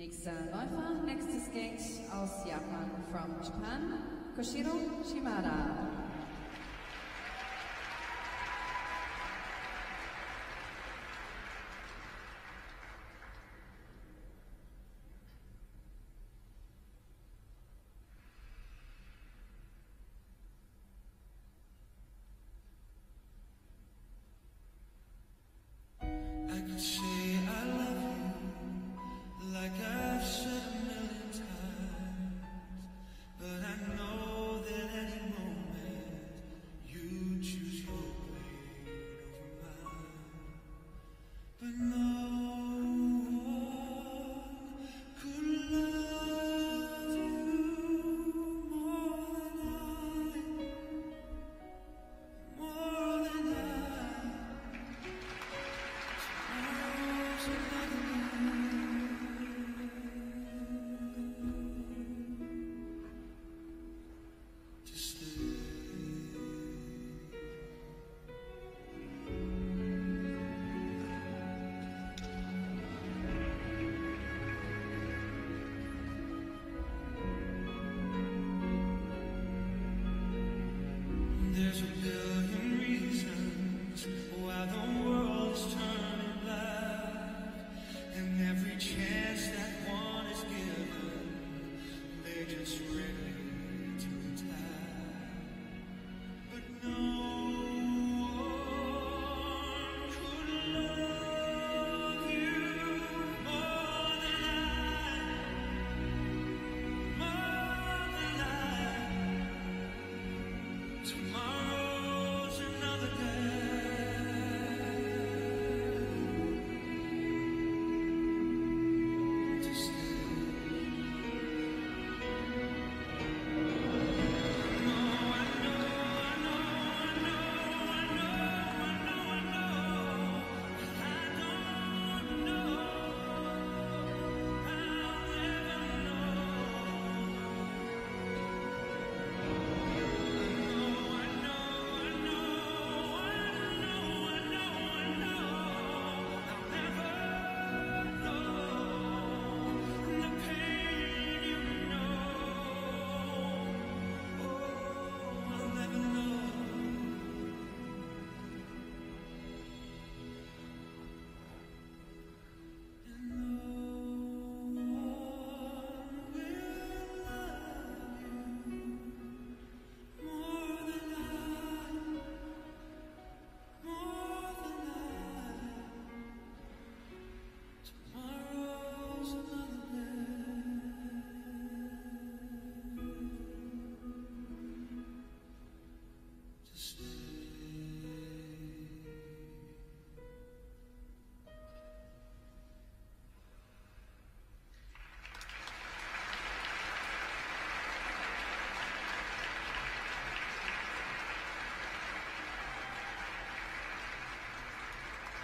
Nächster Läufer, nächstes Gate aus Japan, from Japan, Koshiro Shimada.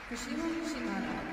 福島福島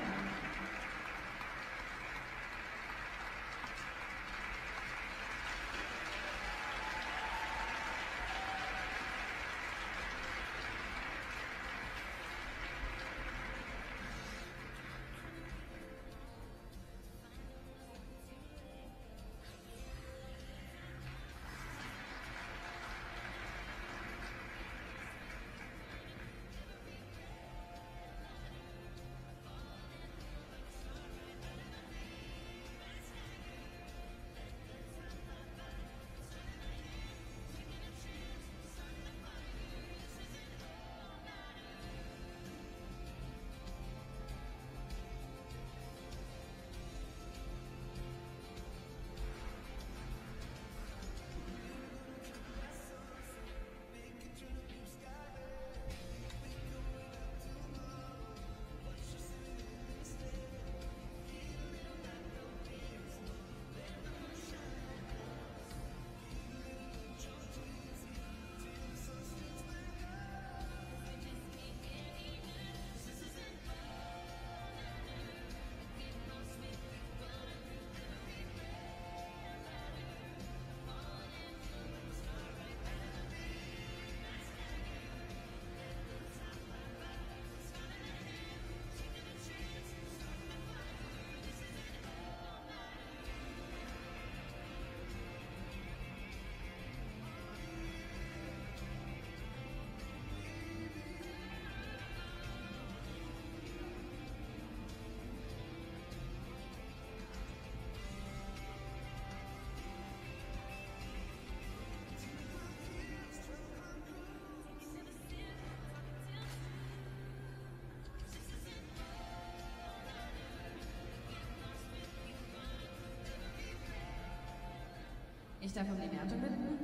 Um die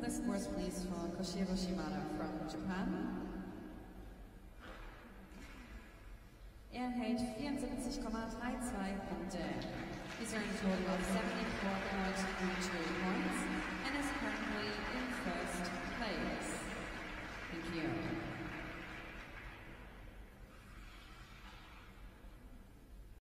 The scores please for Koshiro Shimada from Japan. Er hält 74,32 Punkte. He's earned a total of 74.32 points.